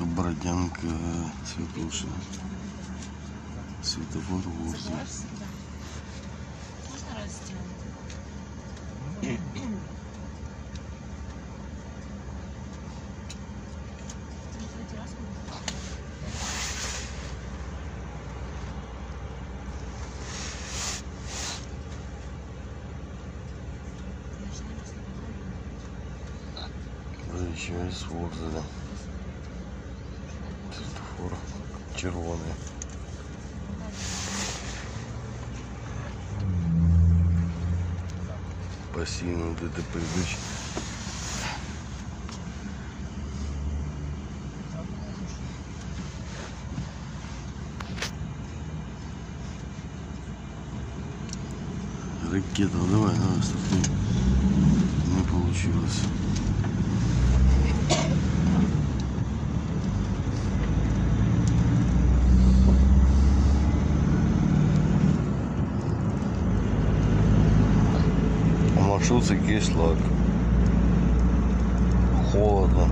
Бородянка, Святошина. Светофор Ворза. Можно растянуть? Ты же третий раз Світофор червоний. Постійно ДТП йдуть. Ракета, давай, давай, стартуй. Не получилось. А маршрут кишлак. Холодно.